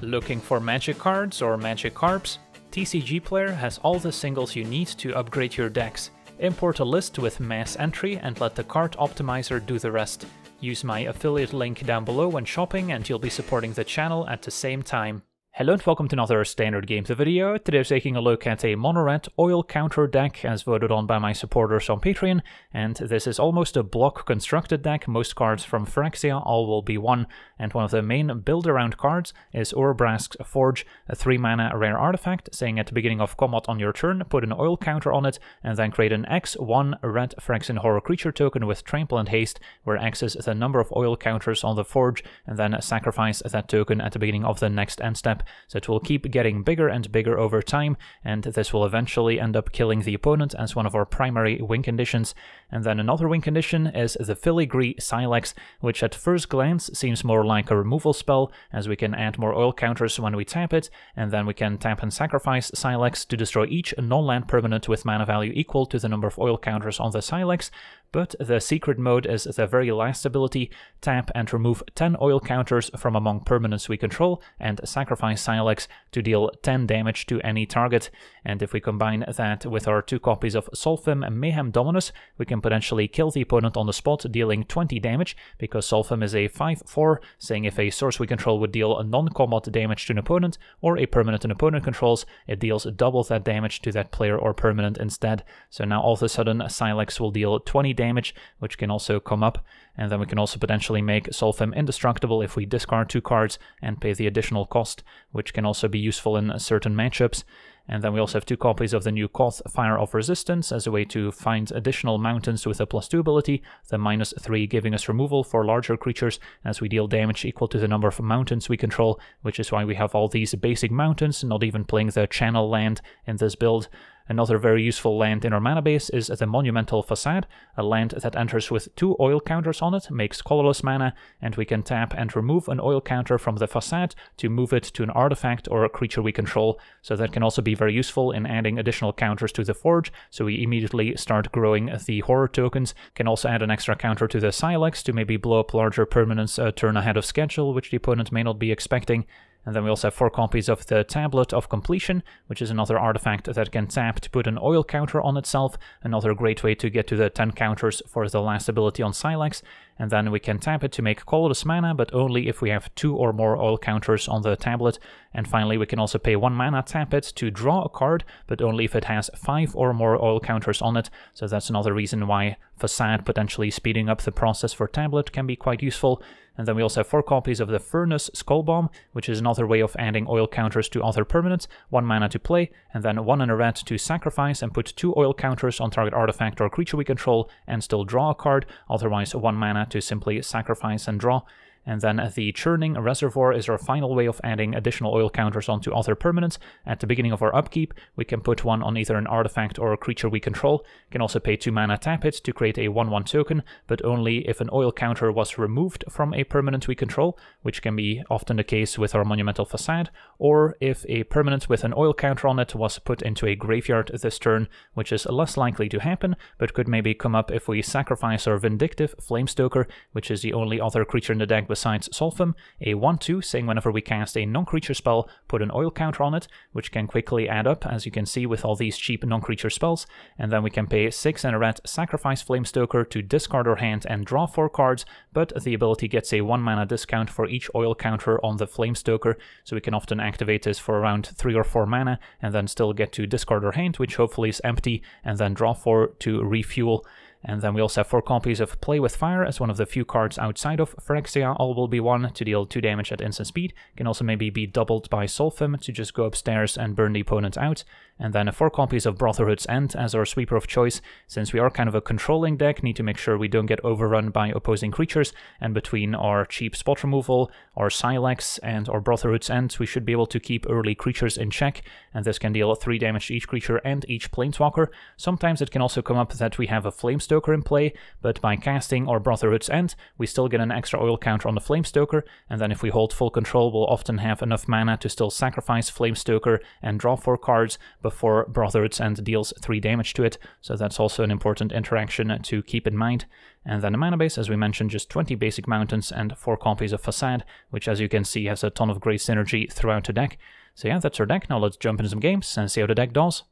Looking for magic cards or magic carps? TCG Player has all the singles you need to upgrade your decks. Import a list with mass entry and let the card optimizer do the rest. Use my affiliate link down below when shopping and you'll be supporting the channel at the same time. Hello and welcome to another Standard Games video. Today I'm taking a look at a mono-red oil counter deck as voted on by my supporters on Patreon, and this is almost a block constructed deck. Most cards from Phyrexia all will be one, and one of the main build-around cards is Urabrask's Forge, a 3-mana rare artifact, saying at the beginning of combat on your turn, put an oil counter on it, and then create an X1 red Phyrexian Horror creature token with Trample and Haste, where X is the number of oil counters on the Forge, and then sacrifice that token at the beginning of the next end step so it will keep getting bigger and bigger over time, and this will eventually end up killing the opponent as one of our primary win conditions. And then another win condition is the Filigree Sylex, which at first glance seems more like a removal spell, as we can add more oil counters when we tap it, and then we can tap and sacrifice Sylex to destroy each non-land permanent with mana value equal to the number of oil counters on the Sylex, but the secret mode is the very last ability, tap and remove 10 oil counters from among permanents we control and sacrifice Sylex to deal 10 damage to any target. And if we combine that with our two copies of Solphim Mayhem Dominus, we can potentially kill the opponent on the spot dealing 20 damage because Solphim is a 5-4, saying if a source we control would deal non-combat damage to an opponent or a permanent an opponent controls, it deals double that damage to that player or permanent instead. So now all of a sudden Sylex will deal 20 damage, which can also come up. And then we can also potentially make Solphim indestructible if we discard two cards and pay the additional cost, which can also be useful in certain matchups. And then we also have two copies of the new Koth Fire of Resistance as a way to find additional mountains with a plus 2 ability, the minus 3 giving us removal for larger creatures as we deal damage equal to the number of mountains we control, which is why we have all these basic mountains, not even playing the channel land in this build. Another very useful land in our mana base is the Monumental Facade, a land that enters with two oil counters on it, makes colorless mana, and we can tap and remove an oil counter from the Facade to move it to an artifact or a creature we control, so that can also be very useful in adding additional counters to the Forge, so we immediately start growing the Horror tokens. Can also add an extra counter to the Sylex to maybe blow up larger permanents a turn ahead of schedule, which the opponent may not be expecting. And then we also have four copies of the Tablet of Completion, which is another artifact that can tap to put an oil counter on itself, another great way to get to the 10 counters for the last ability on Sylex. And then we can tap it to make colorless mana, but only if we have two or more oil counters on the tablet. And finally, we can also pay one mana, tap it to draw a card, but only if it has five or more oil counters on it. So that's another reason why Facade potentially speeding up the process for tablet can be quite useful. And then we also have four copies of the Furnace Skullbomb, which is another way of adding oil counters to other permanents, one mana to play, and then one in a red to sacrifice and put two oil counters on target artifact or creature we control and still draw a card, otherwise one mana to simply sacrifice and draw. And then the Churning Reservoir is our final way of adding additional oil counters onto other permanents. At the beginning of our upkeep, we can put one on either an artifact or a creature we control. Can also pay 2 mana tap it to create a 1-1 token, but only if an oil counter was removed from a permanent we control, which can be often the case with our Monumental Facade, or if a permanent with an oil counter on it was put into a graveyard this turn, which is less likely to happen, but could maybe come up if we sacrifice our Vindictive Flamestoker, which is the only other creature in the deck besides Solphim, a 1-2 saying whenever we cast a non-creature spell, put an oil counter on it, which can quickly add up, as you can see with all these cheap non-creature spells, and then we can pay 6 and a red, sacrifice Flamestoker to discard our hand and draw 4 cards, but the ability gets a 1 mana discount for each oil counter on the Flamestoker, so we can often activate this for around 3 or 4 mana, and then still get to discard our hand, which hopefully is empty, and then draw 4 to refuel. And then we also have four copies of Play with Fire as one of the few cards outside of Phyrexia. All will be one to deal 2 damage at instant speed. Can also maybe be doubled by Solphim to just go upstairs and burn the opponent out. And then four copies of Brotherhood's End as our sweeper of choice. Since we are kind of a controlling deck, need to make sure we don't get overrun by opposing creatures. And between our cheap spot removal, our Sylex, and our Brotherhood's End, we should be able to keep early creatures in check. And this can deal 3 damage to each creature and each Planeswalker. Sometimes it can also come up that we have a Flamestoker in play, but by casting our Brotherhood's End, we still get an extra oil counter on the Flamestoker. And then if we hold full control, we'll often have enough mana to still sacrifice Flamestoker and draw 4 cards, before Brotherhood's End deals 3 damage to it, so that's also an important interaction to keep in mind. And then the mana base, as we mentioned, just 20 basic mountains and 4 copies of Facade, which as you can see has a ton of great synergy throughout the deck. So yeah, that's our deck. Now let's jump into some games and see how the deck does.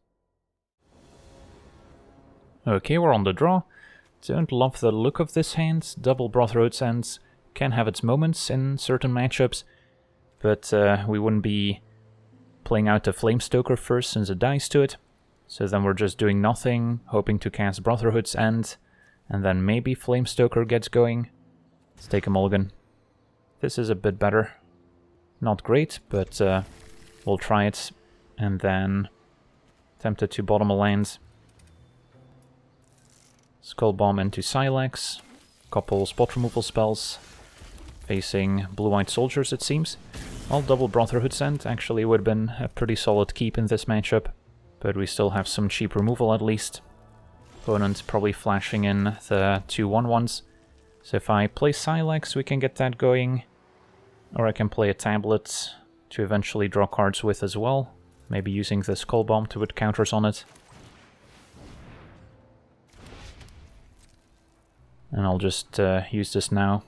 Okay, we're on the draw. Don't love the look of this hand. Double Brotherhood's Ends can have its moments in certain matchups, but uh, we wouldn't be playing out the Flamestoker first since it dies to it. So then we're just doing nothing, hoping to cast Brotherhood's End, and then maybe Flamestoker gets going. Let's take a mulligan. This is a bit better. Not great, but uh, we'll try it. And then tempted to bottom a land. Skull Bomb into Sylex. Couple spot removal spells. Facing blue-white soldiers, it seems. Well, double Brotherhood End actually would have been a pretty solid keep in this matchup, but we still have some cheap removal at least. Opponent probably flashing in the two 1-1s. So if I play Sylex, we can get that going. Or I can play a tablet to eventually draw cards with as well. Maybe using the Skull Bomb to put counters on it. And I'll just uh, use this now.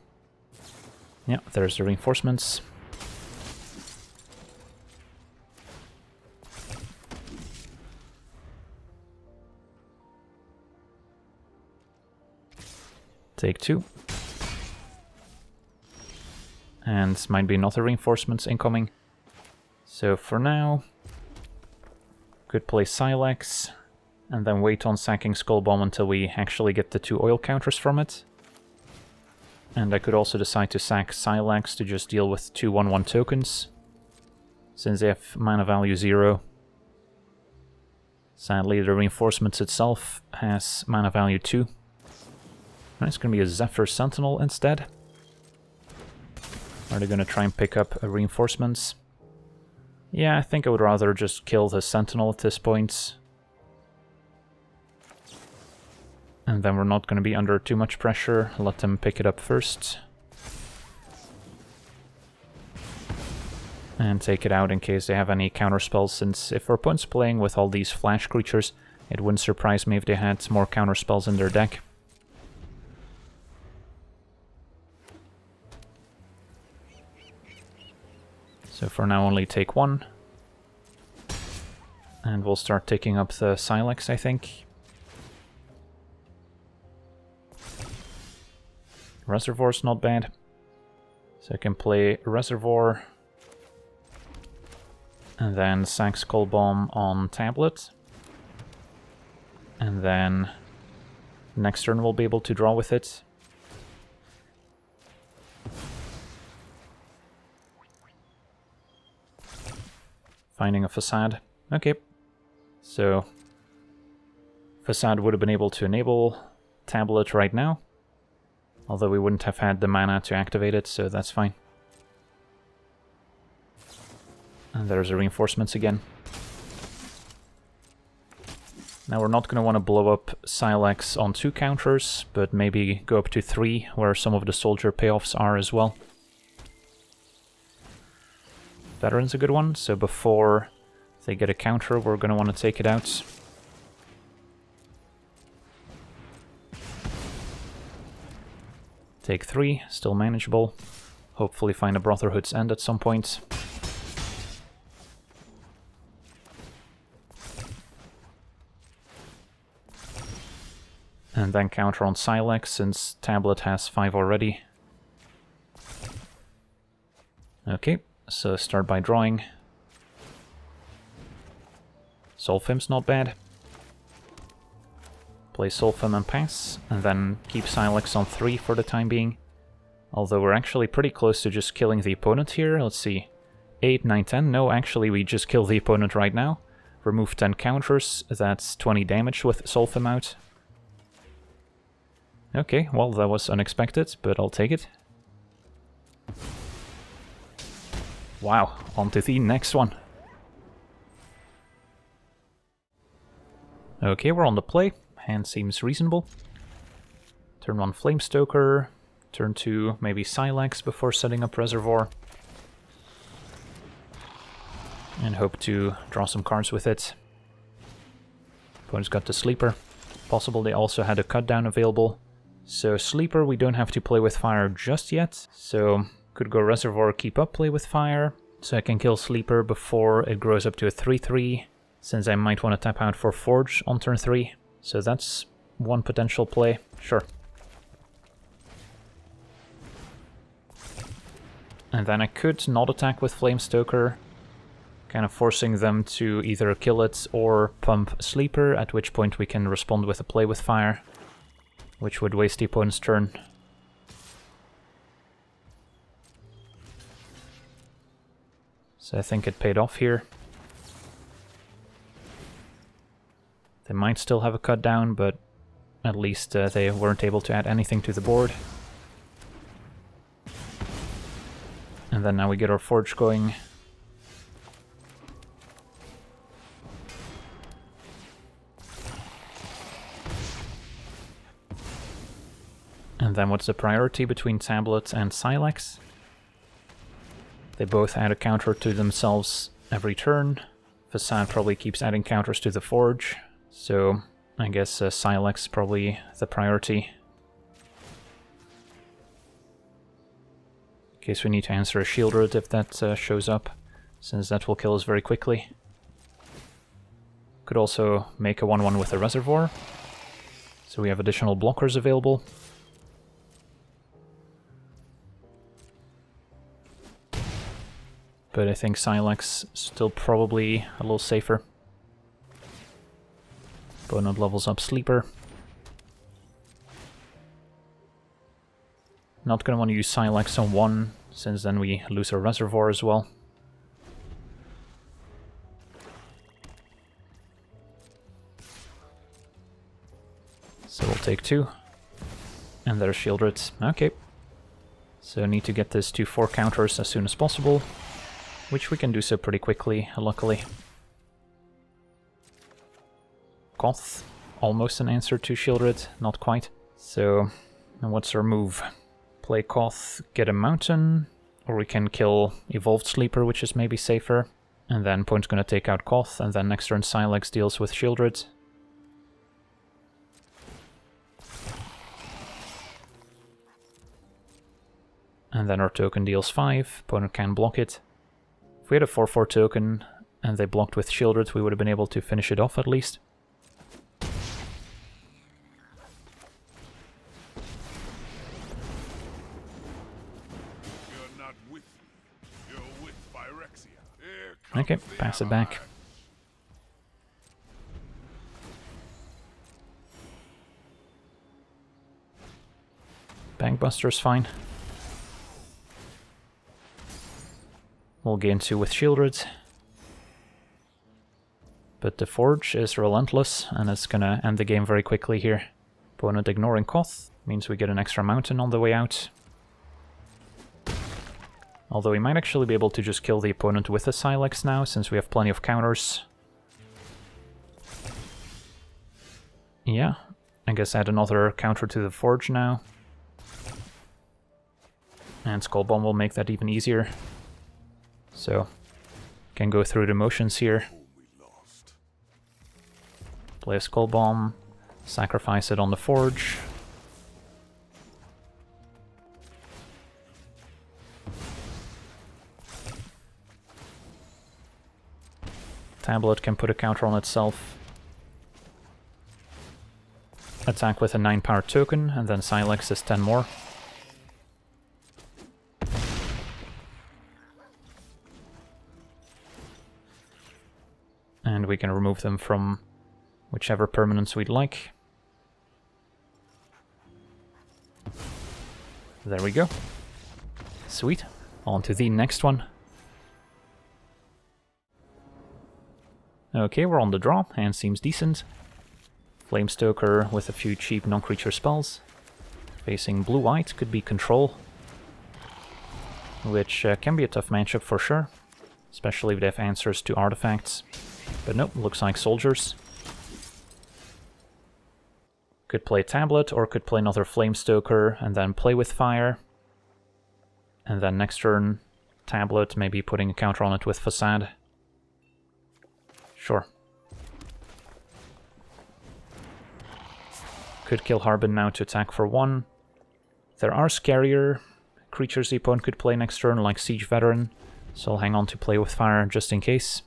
Yeah, there's the reinforcements. Take two. And might be another reinforcements incoming. So for now, could play Sylex, and then wait on sacking Skull Bomb until we actually get the two oil counters from it. And I could also decide to sack Sylex to just deal with two 1-1 tokens, since they have mana value 0. Sadly, the reinforcements itself has mana value 2. It's going to be a Zephyr Sentinel instead. Are they going to try and pick up reinforcements? Yeah, I think I would rather just kill the Sentinel at this point. And then we're not going to be under too much pressure. Let them pick it up first. And take it out in case they have any counter spells, since if our opponent's playing with all these flash creatures, it wouldn't surprise me if they had more counter spells in their deck. So for now only take one. And we'll start taking up the Sylex, I think. Reservoir's not bad. So I can play Reservoir. And then sack Skull Bomb on Tablet. And then next turn we'll be able to draw with it. Finding a facade. Okay. So, facade would have been able to enable tablet right now. Although we wouldn't have had the mana to activate it, so that's fine. And there's the reinforcements again. Now we're not going to want to blow up Sylex on two counters, but maybe go up to three, where some of the soldier payoffs are as well. Veteran's a good one, so before they get a counter, we're going to want to take it out. Take three, still manageable. Hopefully find a Brotherhood's End at some point. And then counter on Sylex, since Tablet has 5 already. Okay, so start by drawing. Solphim's not bad. Play Solphim and pass, and then keep Sylex on 3 for the time being. Although we're actually pretty close to just killing the opponent here. Let's see. 8, 9, 10. No, actually we just kill the opponent right now. Remove 10 counters. That's 20 damage with Solphim out. Okay, well that was unexpected, but I'll take it. Wow, on to the next one. Okay, we're on the play. Hand seems reasonable. Turn 1 Flamestoker. Turn 2 maybe Sylex before setting up Reservoir. And hope to draw some cards with it. Opponent's got the Sleeper. Possible they also had a cut down available. So Sleeper we don't have to play with fire just yet. So could go Reservoir, keep up play with fire. So I can kill Sleeper before it grows up to a 3-3. Since I might want to tap out for Forge on turn 3. So that's one potential play. Sure. And then I could not attack with Flamestoker, kind of forcing them to either kill it or pump Sleeper, at which point we can respond with a play with fire, which would waste the opponent's turn. So I think it paid off here. They might still have a cut down, but at least uh, they weren't able to add anything to the board. And then now we get our forge going. And then what's the priority between tablets and Sylex? They both add a counter to themselves every turn. Facade probably keeps adding counters to the Forge, so I guess uh, Sylex probably the priority. In case we need to answer a Sheoldred if that uh, shows up, since that will kill us very quickly. Could also make a 1-1 with a Reservoir, so we have additional blockers available. But I think Sylex still probably a little safer. Opponent levels up Sleeper. Not gonna want to use Sylex on one, since then we lose our Reservoir as well. So we'll take two. And there's Sheoldred. Okay. So need to get this to four counters as soon as possible, which we can do so pretty quickly, luckily. Koth, almost an answer to Sheoldred, not quite. So, what's our move? Play Koth, get a mountain, or we can kill Evolved Sleeper, which is maybe safer. And then Point's gonna take out Koth, and then next turn Sylex deals with Sheoldred. And then our token deals 5, opponent can block it. If we had a 4-4 token and they blocked with Sheoldred, we would have been able to finish it off at least. Okay, pass it back. Bankbuster's fine. We'll gain two with Sheoldred. But the Forge is relentless, and it's gonna end the game very quickly here. Opponent ignoring Koth means we get an extra mountain on the way out. Although we might actually be able to just kill the opponent with a Sylex now, since we have plenty of counters. Yeah, I guess add another counter to the Forge now. And Skull Bomb will make that even easier. So, can go through the motions here. Play a Skull Bomb, sacrifice it on the Forge. Tablet can put a counter on itself. Attack with a 9 power token, and then Sylex is 10 more. And we can remove them from whichever permanence we'd like. There we go. Sweet. On to the next one. Okay, we're on the draw, and seems decent. Flamestoker with a few cheap non-creature spells. Facing blue-white could be control. Which uh, can be a tough matchup for sure. Especially if they have answers to artifacts. But nope, looks like soldiers. Could play Tablet, or could play another Flamestoker, and then play with fire. And then next turn, Tablet, maybe putting a counter on it with Facade. Sure. Could kill Harbin now to attack for one. There are scarier creatures the opponent could play next turn, like Siege Veteran, so I'll hang on to play with fire just in case.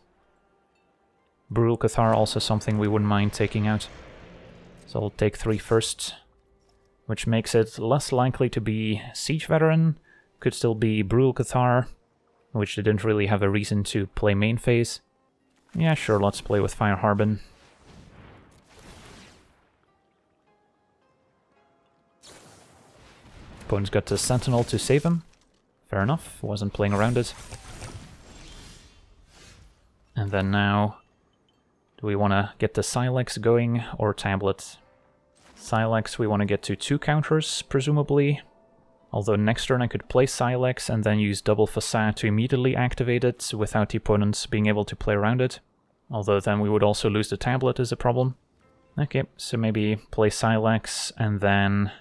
Brutal Cathar also something we wouldn't mind taking out. So I'll take three first, which makes it less likely to be Siege Veteran, could still be Brutal Cathar, which didn't really have a reason to play main phase. Yeah, sure, let's play with Fire Harbin. Opponent's got the Sentinel to save him. Fair enough, wasn't playing around it. And then now, do we want to get the Sylex going or Tablet? Sylex we want to get to two counters, presumably. Although next turn I could play Sylex and then use double Facade to immediately activate it without the opponents being able to play around it. Although then we would also lose the tablet as a problem. Okay, so maybe play Sylex and then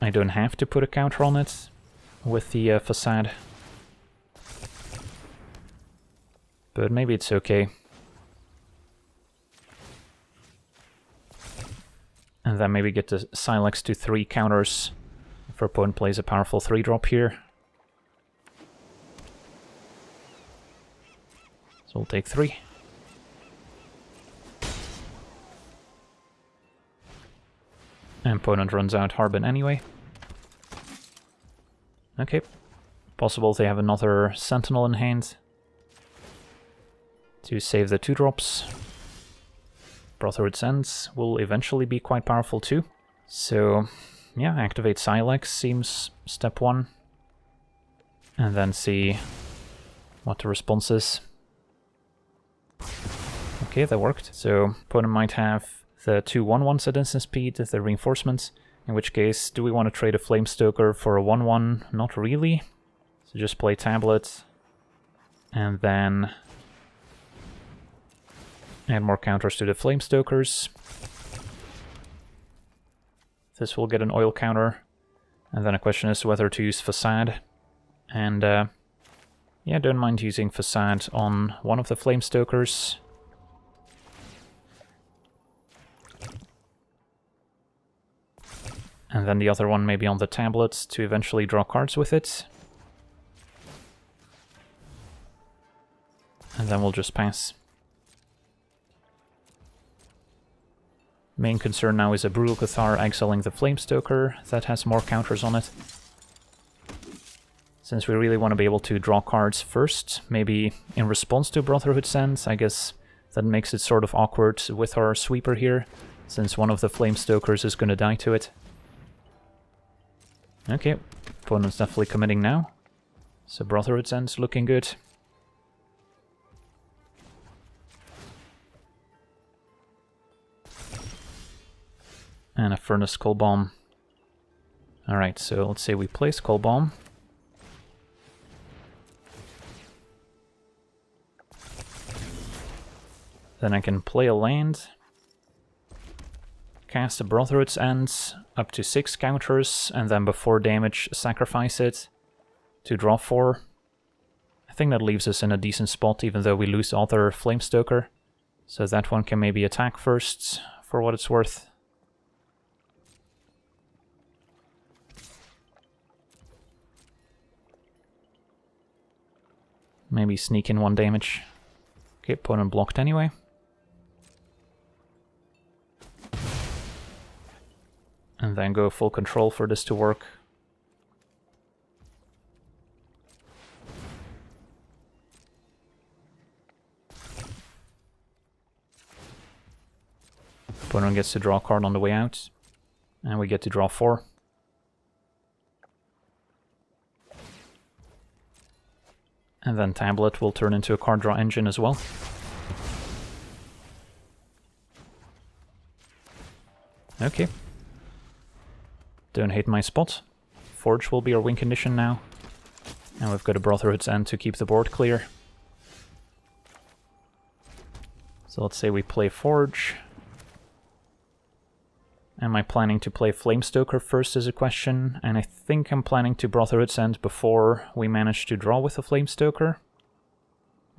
I don't have to put a counter on it with the uh, Facade. But maybe it's okay. And then maybe get the Sylex to three counters if our opponent plays a powerful 3-drop here. So we'll take 3. And opponent runs out Harbin anyway. Okay. Possible they have another Sentinel in hand to save the 2-drops. Brotherhood's Ends will eventually be quite powerful too. So yeah, activate Sylex seems step one. And then see what the response is. Okay, that worked. So opponent might have the two 1-1s at instant speed, the reinforcements. In which case, do we want to trade a Flamestoker for a 1-1? Not really. So just play Tablet. And then add more counters to the Flame Stokers. This will get an oil counter. And then a question is whether to use Facade. And uh, yeah, don't mind using Facade on one of the Flame Stokers. And then the other one maybe on the tablets to eventually draw cards with it. And then we'll just pass. Main concern now is a Brutal Cathar exiling the Flamestoker that has more counters on it. Since we really want to be able to draw cards first, maybe in response to Brotherhood End, I guess that makes it sort of awkward with our sweeper here, since one of the Flamestokers is going to die to it. Okay, opponent's definitely committing now. So Brotherhood End's looking good. And a Furnace Skull Bomb. Alright, so let's say we place Skull Bomb. Then I can play a land, cast a Brotherhood's Ends, up to 6 counters, and then before damage sacrifice it to draw 4. I think that leaves us in a decent spot even though we lose other Flamestoker. So that one can maybe attack first, for what it's worth. Maybe sneak in one damage. Okay, opponent blocked anyway. And then go full control for this to work. Opponent gets to draw a card on the way out. And we get to draw four. And then Tablet will turn into a card draw engine as well. Okay. Don't hate my spot. Forge will be our win condition now. And we've got a Brotherhood's End to keep the board clear. So let's say we play Forge. Am I planning to play Flamestoker first is a question, and I think I'm planning to Brotherhood's End before we manage to draw with a Flamestoker.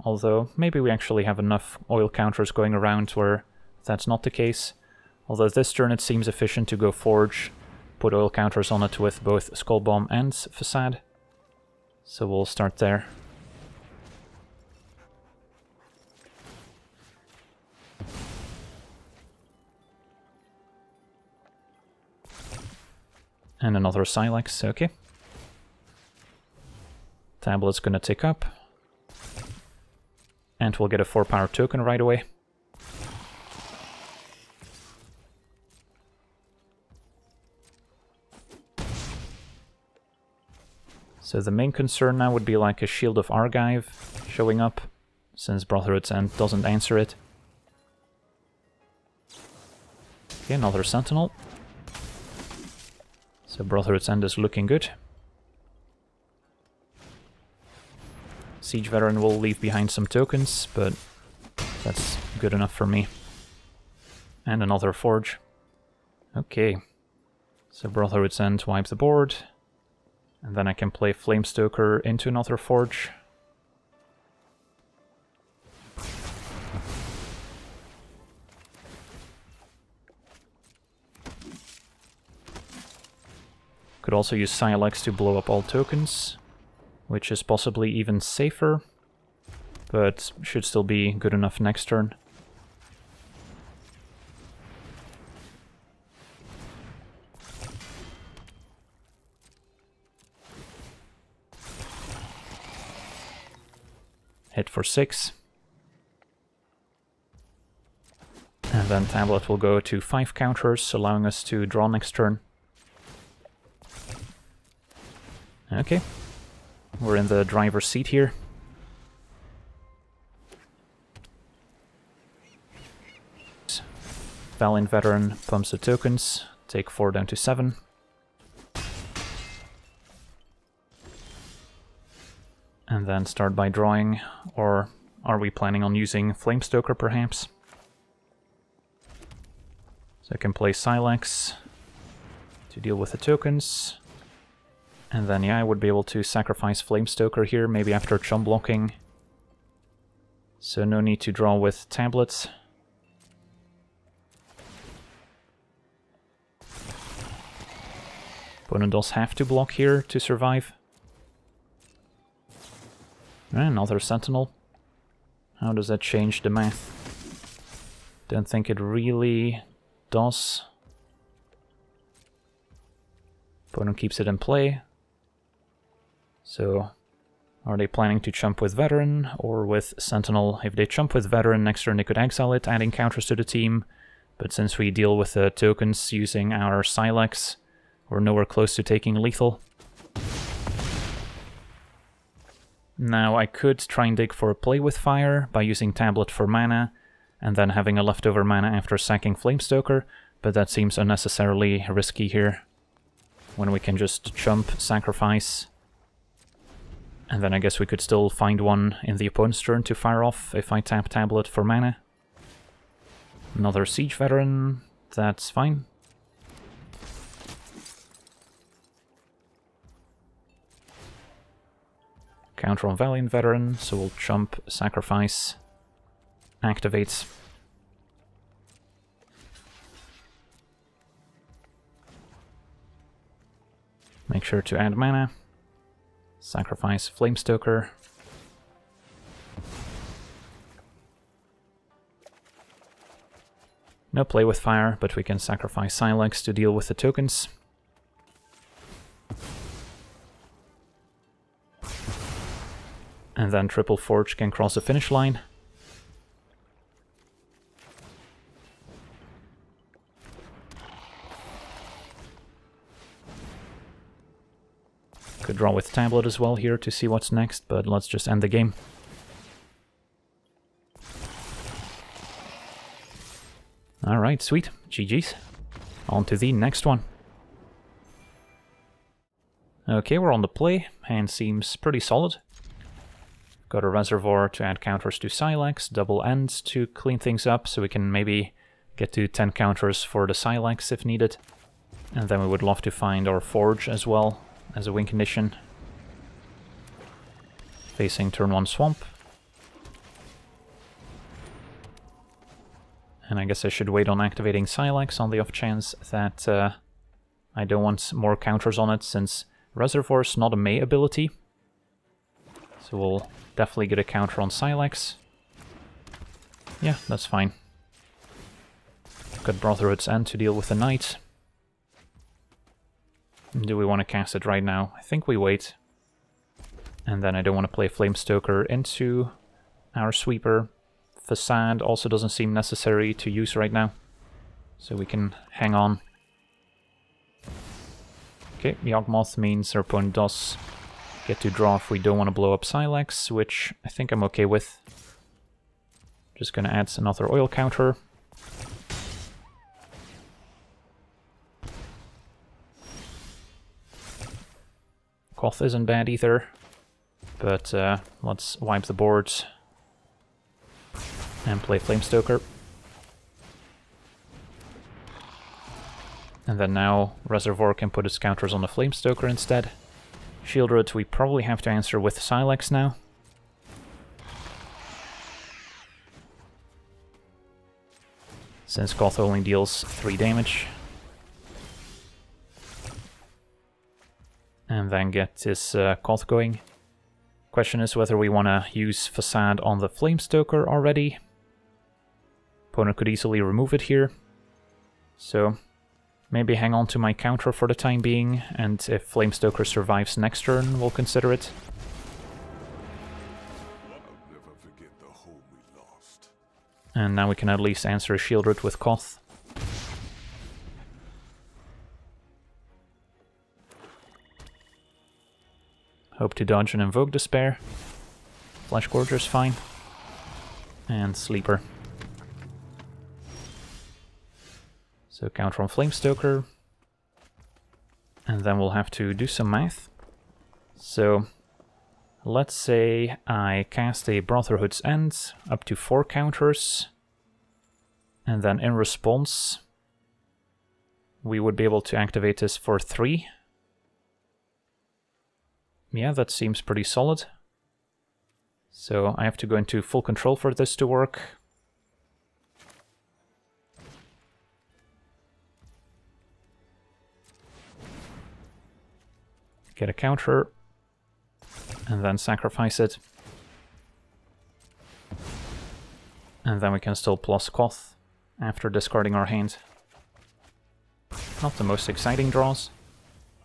Although, maybe we actually have enough oil counters going around where that's not the case. Although this turn it seems efficient to go Forge, put oil counters on it with both Skull Bomb and Facade. So we'll start there. And another Sylex, okay. Tablet's gonna tick up. And we'll get a 4 power token right away. So the main concern now would be like a Shield of Argive showing up, since Brotherhood's End doesn't answer it. Okay, another Sentinel. So Brotherhood's End is looking good. Siege Veteran will leave behind some tokens, but that's good enough for me. And another Forge. Okay. So Brotherhood's End wipes the board. And then I can play Flamestoker into another Forge. Could also use Sylex to blow up all tokens, which is possibly even safer, but should still be good enough next turn. Hit for 6. And then Tablet will go to 5 counters, allowing us to draw next turn. Okay. We're in the driver's seat here. Valiant Veteran pumps the tokens, take 4 down to 7. And then start by drawing, or are we planning on using Flamestoker perhaps? So I can play Sylex to deal with the tokens. And then, yeah, I would be able to sacrifice Flamestoker here, maybe after chump blocking. So no need to draw with tablets. Opponent does have to block here to survive. Ah, another Sentinel. How does that change the math? Don't think it really does. Opponent keeps it in play. So, are they planning to chump with Veteran or with Sentinel? If they chump with Veteran, next turn they could exile it, adding counters to the team. But since we deal with the tokens using our Sylex, we're nowhere close to taking lethal. Now I could try and dig for a play with fire by using Tablet for mana, and then having a leftover mana after sacking Flamestoker, but that seems unnecessarily risky here. When we can just chump, sacrifice, and then I guess we could still find one in the opponent's turn to fire off if I tap Tablet for mana. Another Siege Veteran, that's fine. Counter on Valiant Veteran, so we'll jump, sacrifice, activate. Make sure to add mana. Sacrifice Flamestoker. No play with fire, but we can sacrifice Sylex to deal with the tokens. And then Triple Forge can cross the finish line. Draw with tablet as well here to see what's next, but let's just end the game. Alright, sweet. GG's. On to the next one. Okay, we're on the play. Hand seems pretty solid. Got a reservoir to add counters to Sylex, double ends to clean things up, so we can maybe get to 10 counters for the Sylex if needed. And then we would love to find our Forge as well, as a win condition. Facing turn 1 Swamp. And I guess I should wait on activating Sylex on the off chance that uh, I don't want more counters on it since Reservoir's not a May ability. So we'll definitely get a counter on Sylex. Yeah, that's fine. Got Brotherhood's End to deal with the Knight. Do we want to cast it right now? I think we wait. And then I don't want to play Flamestoker into our Sweeper. Facade also doesn't seem necessary to use right now. So we can hang on. Okay, Yawgmoth means our opponent does get to draw if we don't want to blow up Sylex, which I think I'm okay with. Just gonna add another oil counter. Koth isn't bad either, but uh, let's wipe the boards and play Flamestoker. And then now Reservoir can put its counters on the Flamestoker instead. Sheoldred we probably have to answer with Sylex now. Since Koth only deals 3 damage. And then get this uh, Koth going. Question is whether we want to use Facade on the Flamestoker already. Opponent could easily remove it here. So maybe hang on to my counter for the time being, and if Flamestoker survives next turn, we'll consider it. And now we can at least answer a Sheoldred with Koth. Hope to dodge and invoke Despair. Flesh Gorger's fine. And Sleeper. So counter on Flamestoker. And then we'll have to do some math. So let's say I cast a Brotherhood's End, up to four counters. And then in response, we would be able to activate this for three. Yeah, that seems pretty solid. So I have to go into full control for this to work. Get a counter, and then sacrifice it. And then we can still plus Koth after discarding our hand. Not the most exciting draws,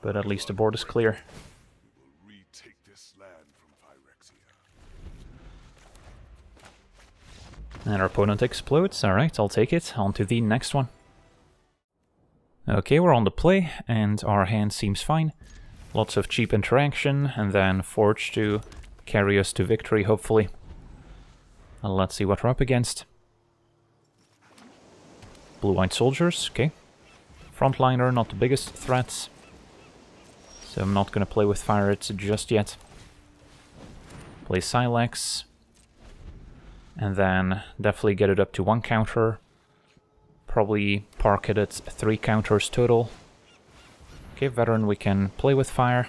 but at least the board is clear. And our opponent explodes. Alright, I'll take it. On to the next one. Okay, we're on the play, and our hand seems fine. Lots of cheap interaction, and then Forge to carry us to victory, hopefully. let's see what we're up against. Blue-White Soldiers, okay. Frontliner, not the biggest threat. So I'm not gonna play with Fire just yet. Play Sylex. And then definitely get it up to one counter. Probably park it at three counters total. Okay, veteran, we can play with fire.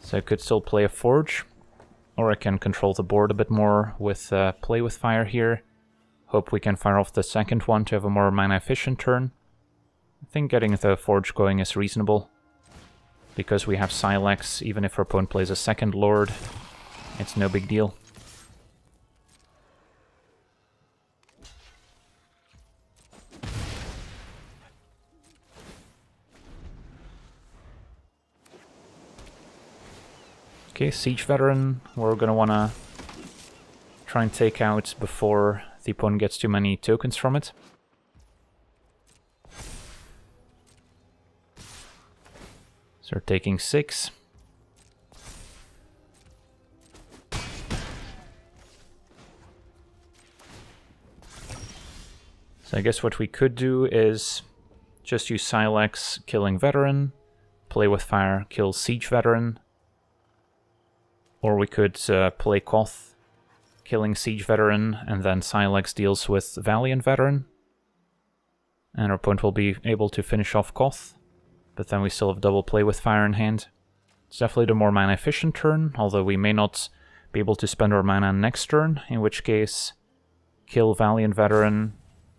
So I could still play a forge, or I can control the board a bit more with uh, play with fire here. Hope we can fire off the second one to have a more mana efficient turn. I think getting the Forge going is reasonable. Because we have Sylex, even if our opponent plays a second Lord, it's no big deal. Okay, Siege Veteran, we're gonna wanna try and take out before the opponent gets too many tokens from it. We're taking six. So I guess what we could do is just use Sylex, killing Veteran, play with fire, kill Siege Veteran, or we could uh, play Koth, killing Siege Veteran, and then Sylex deals with Valiant Veteran. And our opponent will be able to finish off Koth. But then we still have double play with fire in hand. It's definitely the more mana efficient turn, although we may not be able to spend our mana next turn, in which case kill Valiant Veteran,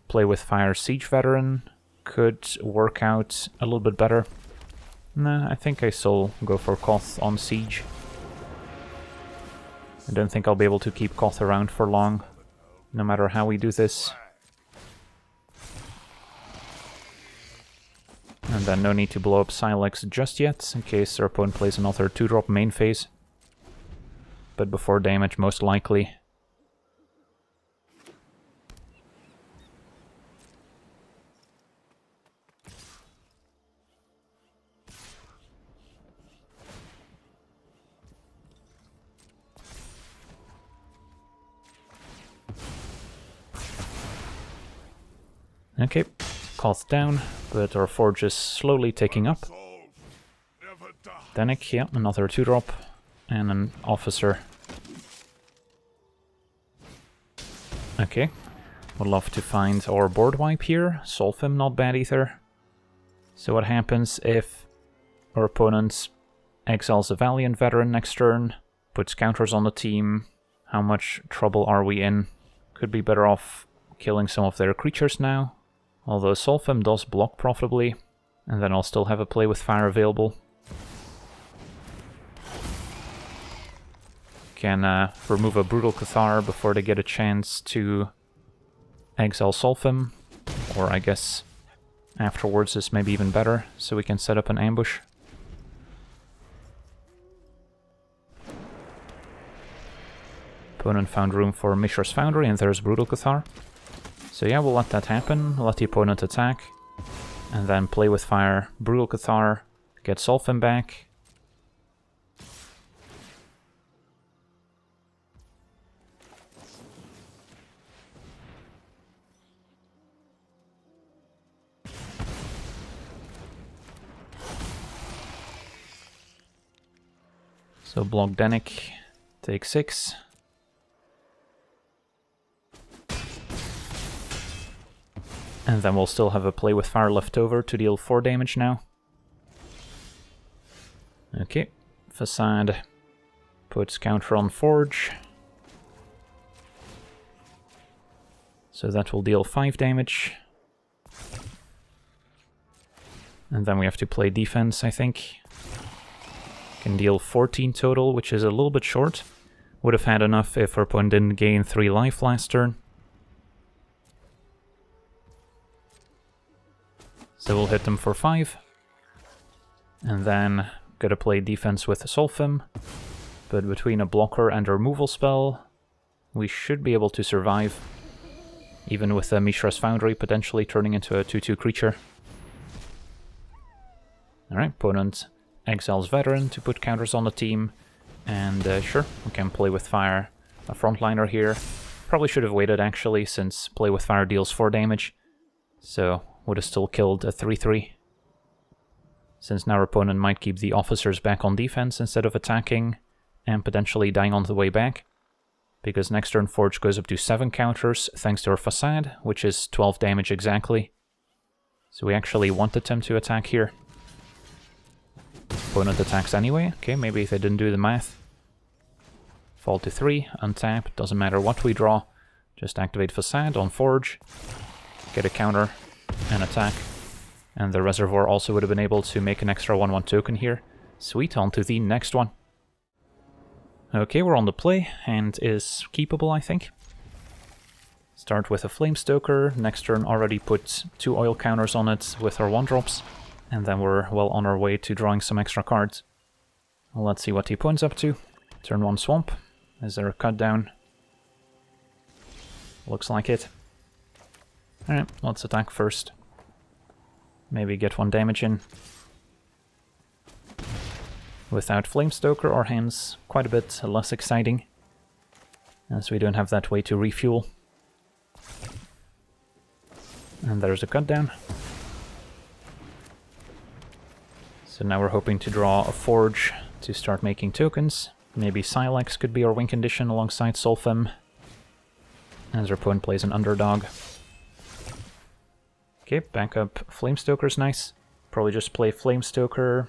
play with Fire Siege Veteran could work out a little bit better. Nah, I think I still go for Koth on Siege. I don't think I'll be able to keep Koth around for long, no matter how we do this. And then no need to blow up Sylex just yet, in case our opponent plays another 2-drop main phase. But before damage, most likely. Okay, Koth down, but our forge is slowly taking up. Danik, yeah, another 2-drop, and an officer. Okay, would love to find our board wipe here, Solphim, not bad either. So what happens if our opponent exiles a Valiant Veteran next turn, puts counters on the team, how much trouble are we in? Could be better off killing some of their creatures now. Although Solphim does block profitably, and then I'll still have a play with fire available. Can uh, remove a Brutal Cathar before they get a chance to exile Solphim, or I guess afterwards is maybe even better, so we can set up an ambush. Opponent found room for Mishra's Foundry, and there's Brutal Cathar. So yeah, we'll let that happen, let the opponent attack, and then play with fire, Brutal Cathar, get Solphim back. So block Danik, take 6. And then we'll still have a play with fire left over to deal 4 damage now. Okay, Facade puts counter on Forge. So that will deal 5 damage. And then we have to play defense, I think. Can deal 14 total, which is a little bit short. Would have had enough if our opponent didn't gain 3 life last turn. So we'll hit them for 5. And then gotta play defense with Solphim. But between a blocker and a removal spell, we should be able to survive. Even with the Mishra's Foundry potentially turning into a 2-2 creature. Alright, opponent exiles Veteran to put counters on the team. And uh, sure, we can play with fire a frontliner here. Probably should have waited actually, since play with fire deals 4 damage. So would have still killed a 3-3. Since now opponent might keep the officers back on defense instead of attacking, and potentially dying on the way back. Because next turn Forge goes up to 7 counters thanks to our Facade, which is 12 damage exactly. So we actually wanted him to attack here. Opponent attacks anyway. Okay, maybe if they didn't do the math. Fall to 3, untap, doesn't matter what we draw. Just activate Facade on Forge, get a counter, and attack. And the Reservoir also would have been able to make an extra 1-1 token here. Sweet, on to the next one. Okay, we're on the play, and is keepable, I think. Start with a Flame Stoker, next turn already put two oil counters on it with our 1-drops, and then we're well on our way to drawing some extra cards. Let's see what he points up to. Turn 1 Swamp. Is there a cut down? Looks like it. Alright, let's attack first. Maybe get one damage in. Without Flamestoker, our hand's quite a bit less exciting. As we don't have that way to refuel. And there's a cut down. So now we're hoping to draw a Forge to start making tokens. Maybe Sylex could be our win condition alongside Solphim. As our opponent plays an underdog. Okay, backup Flamestoker's nice. Probably just play Flamestoker,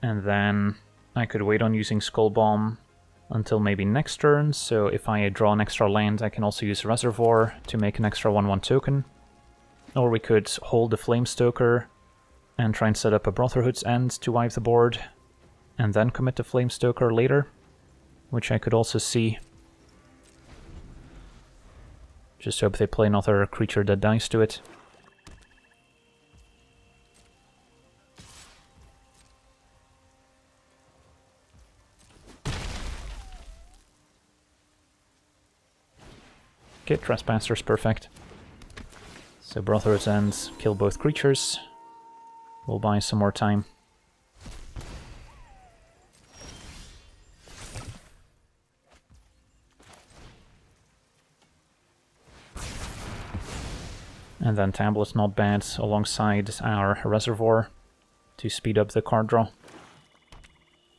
and then I could wait on using Skull Bomb until maybe next turn, so if I draw an extra land I can also use Reservoir to make an extra 1-1 token. Or we could hold the Flamestoker and try and set up a Brotherhood's End to wipe the board, and then commit the Flamestoker later, which I could also see. Just hope they play another creature that dies to it. Okay, Trespasser's perfect. So Brotherhood's Ends kill both creatures. We'll buy some more time. And then Tablet's not bad alongside our Reservoir to speed up the card draw.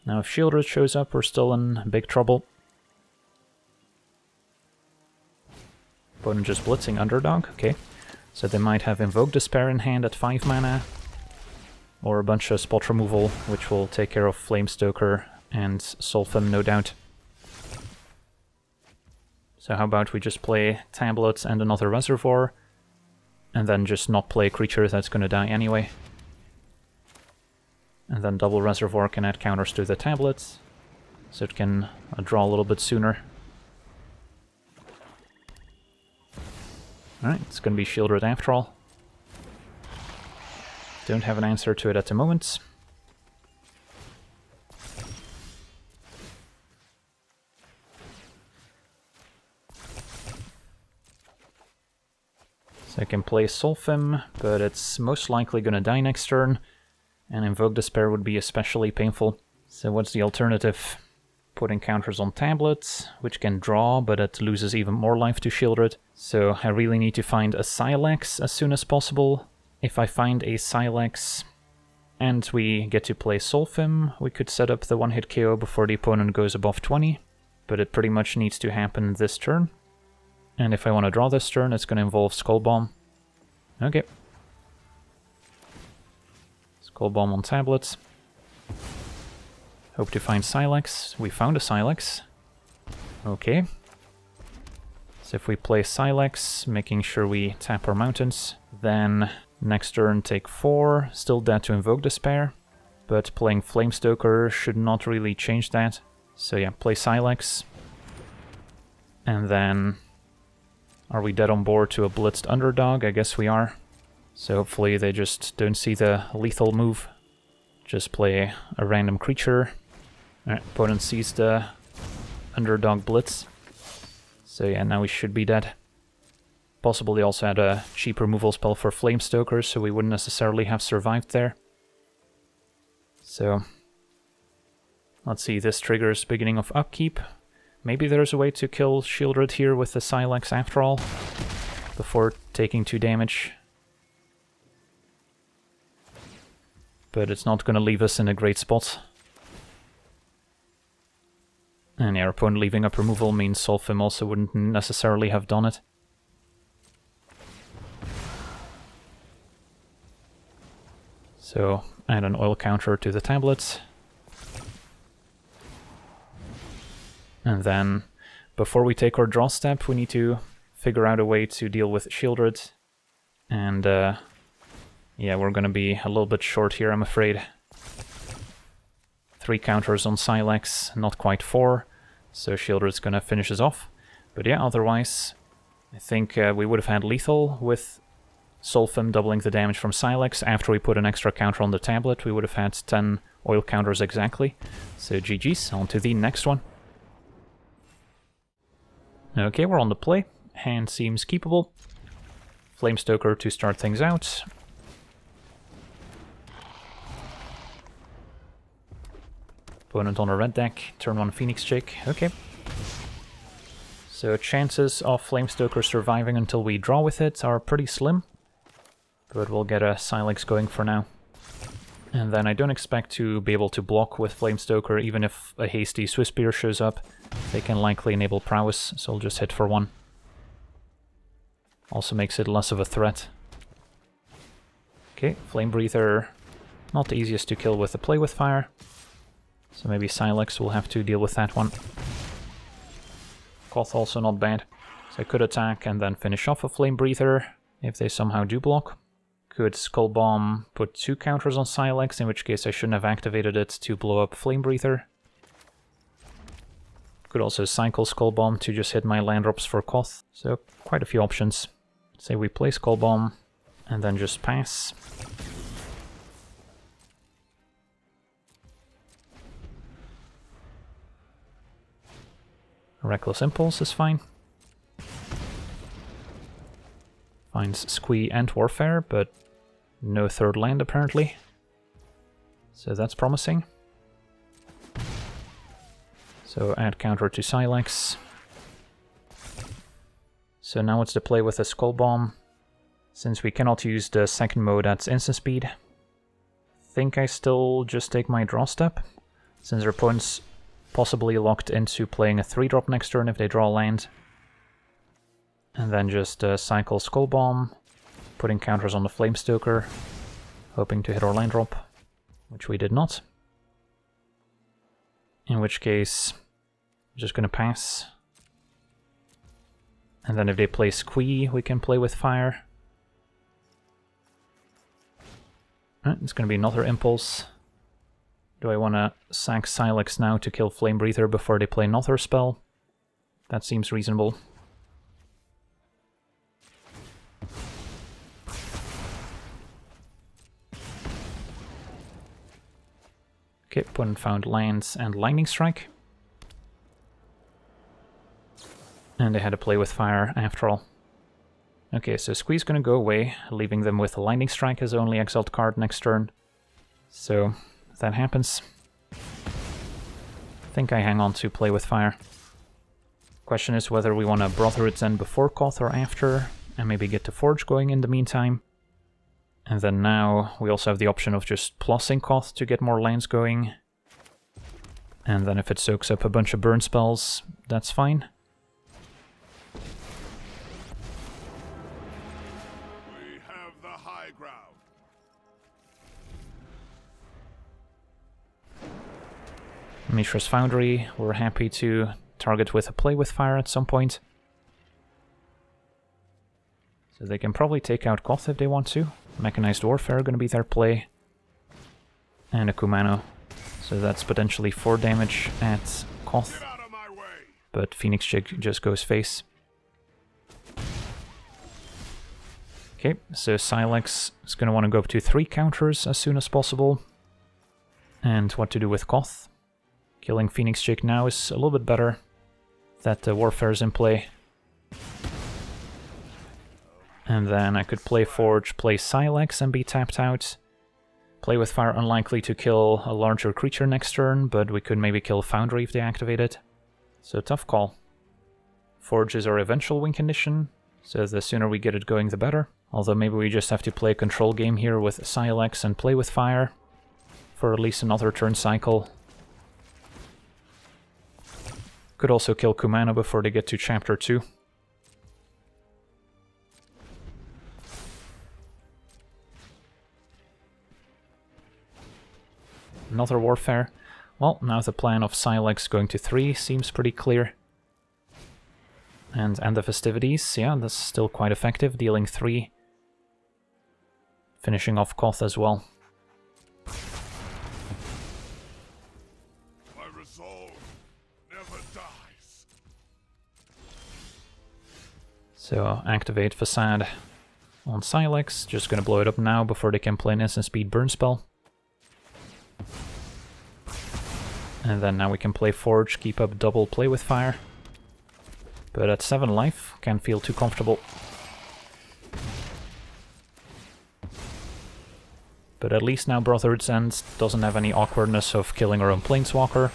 Now if Sheoldred shows up, we're still in big trouble. Opponent just blitzing Underdog, okay. So they might have Invoke Despair in hand at 5 mana, or a bunch of spot removal, which will take care of Flamestoker and Solphim, no doubt. So how about we just play Tablets and another Reservoir, and then just not play a creature that's gonna die anyway. And then double Reservoir can add counters to the tablets, so it can uh, draw a little bit sooner. Alright, it's gonna be Sheoldred after all. Don't have an answer to it at the moment. So I can play Solphim, but it's most likely gonna die next turn, and Invoke Despair would be especially painful. So what's the alternative? putting counters on tablets, which can draw, but it loses even more life to Sheoldred. So I really need to find a Sylex as soon as possible. If I find a Sylex and we get to play Solphim, we could set up the one-hit KO before the opponent goes above 20, but it pretty much needs to happen this turn. And if I want to draw this turn, it's going to involve Skull Bomb. Okay. Skull Bomb on tablets. Hope to find Sylex. We found a Sylex. Okay. So if we play Sylex, making sure we tap our mountains, then next turn take 4, still dead to Invoke Despair, but playing Flamestoker should not really change that. So yeah, play Sylex, and then are we dead on board to a blitzed underdog? I guess we are. So hopefully they just don't see the lethal move. Just play a random creature opponent sees the underdog blitz. So yeah, now we should be dead. Possible they also had a cheap removal spell for Flamestokers, so we wouldn't necessarily have survived there. So, let's see, this triggers beginning of upkeep. Maybe there's a way to kill Sheoldred here with the Sylex after all, before taking 2 damage. But it's not going to leave us in a great spot. And yeah, our opponent leaving up removal means Solphim also wouldn't necessarily have done it. So add an oil counter to the tablets. And then before we take our draw step, we need to figure out a way to deal with Sheoldred. And uh, yeah, we're gonna be a little bit short here, I'm afraid. Three counters on Sylex, not quite four. So Sheoldred's gonna finish us off. But yeah, otherwise, I think uh, we would have had lethal with Solphim doubling the damage from Sylex. After we put an extra counter on the tablet, we would have had 10 oil counters exactly. So GG's, on to the next one. Okay, we're on the play. Hand seems keepable. Flamestoker to start things out. Opponent on a red deck, turn 1 Phoenix Chick, okay. So chances of Flamestoker surviving until we draw with it are pretty slim. But we'll get a Sylex going for now. And then I don't expect to be able to block with Flamestoker, even if a hasty Swiftspear shows up. They can likely enable prowess, so I'll just hit for one. Also makes it less of a threat. Okay, Flame Breather Not the easiest to kill with a Play With Fire. So maybe Sylex will have to deal with that one. Koth also not bad. So I could attack and then finish off a Flame Breather if they somehow do block. Could Skull Bomb put two counters on Sylex, in which case I shouldn't have activated it to blow up Flame Breather. Could also cycle Skull Bomb to just hit my land drops for Koth. So quite a few options. Say we play Skull Bomb and then just pass. Reckless Impulse is fine. Finds Squee and Warfare, but no third land apparently. So that's promising. So add counter to Sylex. So now it's to play with a Skull Bomb. Since we cannot use the second mode at instant speed, think I still just take my draw step, since our opponent's possibly locked into playing a 3-drop next turn if they draw land. And then just uh, cycle Skull Bomb, putting counters on the Flamestoker, hoping to hit our land drop, which we did not. In which case, just gonna pass. And then if they play Squee, we can play with fire. Right, it's gonna be another Impulse. Do I want to sack Sylex now to kill Flame Breather before they play another spell? That seems reasonable. Okay, opponent found lands and Lightning Strike. And they had to play with fire after all. Okay, so Squee's gonna go away, leaving them with Lightning Strike as only exiled card next turn. So, that happens, I think I hang on to play with fire. Question is whether we want to Brotherhood's End before Koth or after, and maybe get the Forge going in the meantime. And then now we also have the option of just plussing Koth to get more lands going. And then if it soaks up a bunch of burn spells, that's fine. Mishra's Foundry, we're happy to target with a play with fire at some point. So they can probably take out Koth if they want to. Mechanized Warfare going to be their play. And a Kumano. So that's potentially 4 damage at Koth, Get out of my way. but Phoenix Chick just goes face. Okay, so Sylex is going to want to go up to 3 counters as soon as possible. And what to do with Koth. Killing Phoenix Chick now is a little bit better. That uh, Warfare is in play. And then I could play Forge, play Sylex and be tapped out. Play with Fire unlikely to kill a larger creature next turn, but we could maybe kill Foundry if they activate it. So tough call. Forge is our eventual win condition, so the sooner we get it going the better. Although maybe we just have to play a control game here with Sylex and play with Fire for at least another turn cycle. Could also kill Kumano before they get to chapter 2. Another warfare. Well, now the plan of Sylex going to 3 seems pretty clear. And end the festivities, yeah, that's still quite effective, dealing 3. Finishing off Koth as well. So activate Facade on Sylex, just gonna blow it up now before they can play an instant speed burn spell. And then now we can play Forge, keep up double play with fire. But at 7 life, can't feel too comfortable. But at least now Brotherhood's End doesn't have any awkwardness of killing our own Planeswalker.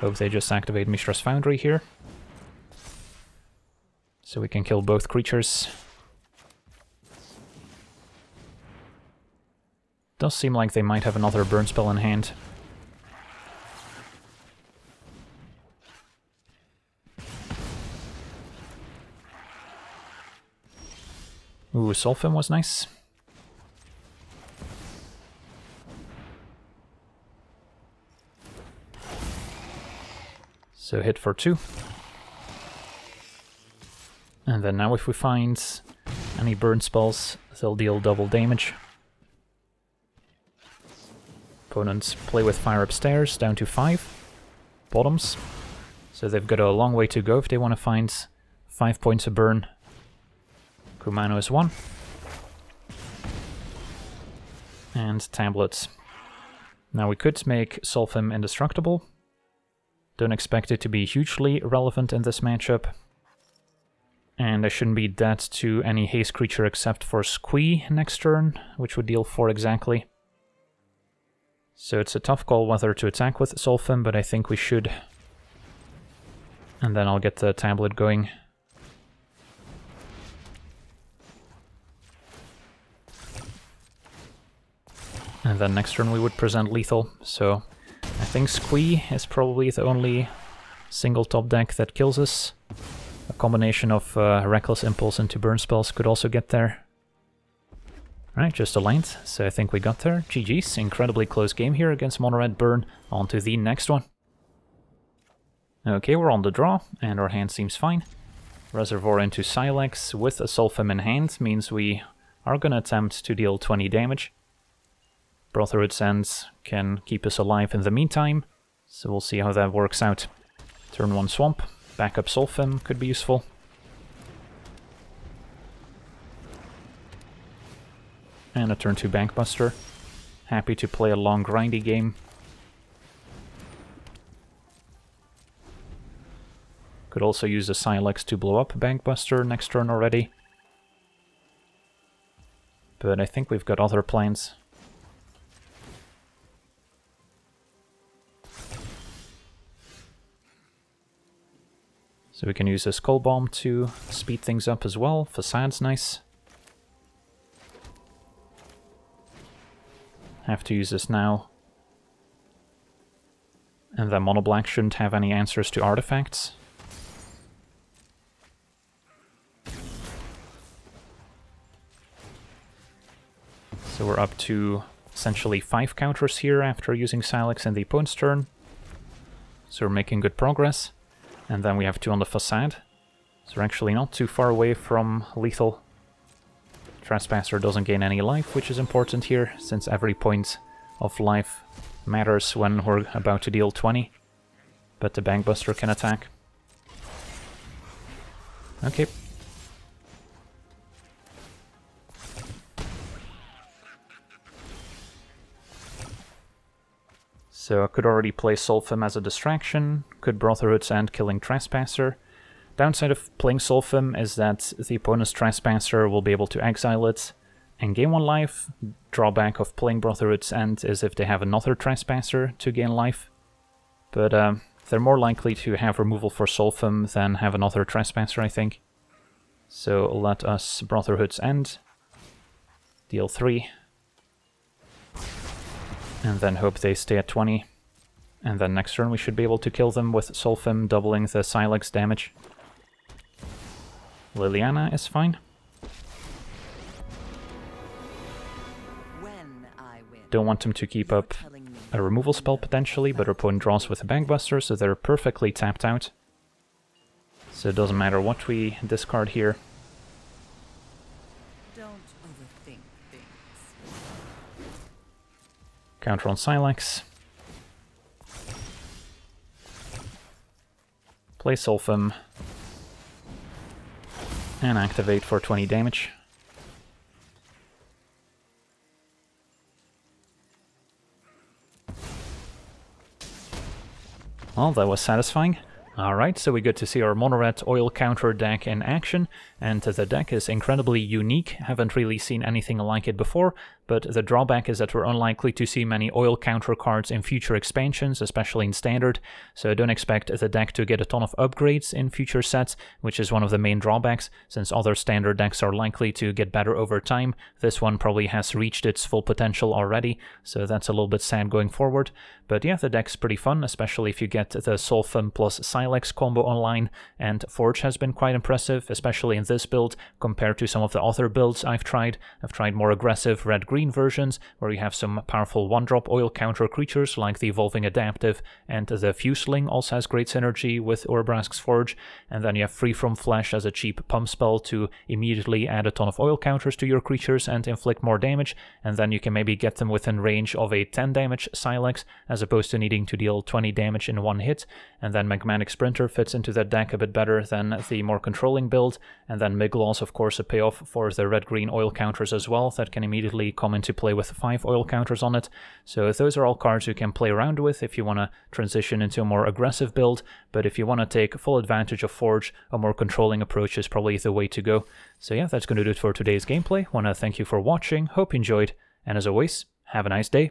Hope they just activate Mishra's Foundry here. So we can kill both creatures. Does seem like they might have another burn spell in hand. Ooh, Solphim was nice. So hit for two. And then now if we find any burn spells, they'll deal double damage. Opponents play with fire upstairs, down to five. Bottoms. So they've got a long way to go if they want to find five points of burn. Kumano is one. And tablets. Now we could make Solphim indestructible. Don't expect it to be hugely relevant in this matchup. And I shouldn't be dead to any haste creature except for Squee next turn, which would deal 4 exactly. So it's a tough call whether to attack with Solphim, but I think we should. And then I'll get the tablet going. And then next turn we would present lethal, so I think Squee is probably the only single top deck that kills us. A combination of uh, Reckless Impulse into burn spells could also get there. Right, just a length, so I think we got there. GG's, incredibly close game here against Mono Red Burn. On to the next one. Okay, we're on the draw, and our hand seems fine. Reservoir into Sylex with a Solphim in hand means we are gonna attempt to deal 20 damage. Brotherhood's End can keep us alive in the meantime, so we'll see how that works out. Turn 1 Swamp, backup Solphim could be useful. And a turn 2 Bankbuster. Happy to play a long grindy game. Could also use the Sylex to blow up Bankbuster next turn already. But I think we've got other plans. So we can use a Skull Bomb to speed things up as well. Facade's nice. Have to use this now. And then Monoblack shouldn't have any answers to artifacts. So we're up to essentially five counters here after using Sylex in the opponent's turn. So we're making good progress. And then we have two on the facade. So we're actually not too far away from lethal. Trespasser doesn't gain any life, which is important here, since every point of life matters when we're about to deal 20. But the Bankbuster can attack. Okay. So I could already play Solphim as a distraction, could Brotherhood's End killing Trespasser. Downside of playing Solphim is that the opponent's Trespasser will be able to exile it and gain one life. Drawback of playing Brotherhood's End is if they have another Trespasser to gain life. But uh, they're more likely to have removal for Solphim than have another Trespasser, I think. So let us Brotherhood's End. Deal 3. And then hope they stay at 20. And then next turn we should be able to kill them with Solphim doubling the Sylex damage. Liliana is fine. Don't want them to keep up a removal spell potentially, but our opponent draws with a Bankbuster, so they're perfectly tapped out. So it doesn't matter what we discard here. Counter on Sylex. Play Solphim. And activate for 20 damage. Well, that was satisfying. Alright, so we get to see our Mono Red oil counter deck in action, and the deck is incredibly unique, haven't really seen anything like it before, but the drawback is that we're unlikely to see many oil counter cards in future expansions, especially in Standard, so don't expect the deck to get a ton of upgrades in future sets, which is one of the main drawbacks, since other Standard decks are likely to get better over time. This one probably has reached its full potential already, so that's a little bit sad going forward. But yeah, the deck's pretty fun, especially if you get the Solphim plus Sylex combo online, and Forge has been quite impressive, especially in this build, compared to some of the other builds I've tried. I've tried more aggressive red green versions, where you have some powerful one-drop oil counter creatures like the Evolving Adaptive, and the Fuseling also has great synergy with Urabrask's Forge, and then you have Free From Flesh as a cheap pump spell to immediately add a ton of oil counters to your creatures and inflict more damage, and then you can maybe get them within range of a 10 damage Sylex, as opposed to needing to deal 20 damage in one hit, and then Magmatic Sprinter fits into that deck a bit better than the more controlling build, and then Migloz, of course, a payoff for the red-green oil counters as well that can immediately come into play with 5 oil counters on it. So those are all cards you can play around with if you want to transition into a more aggressive build, but if you want to take full advantage of Forge, a more controlling approach is probably the way to go. So yeah, that's going to do it for today's gameplay. Want to thank you for watching, hope you enjoyed, and as always, have a nice day.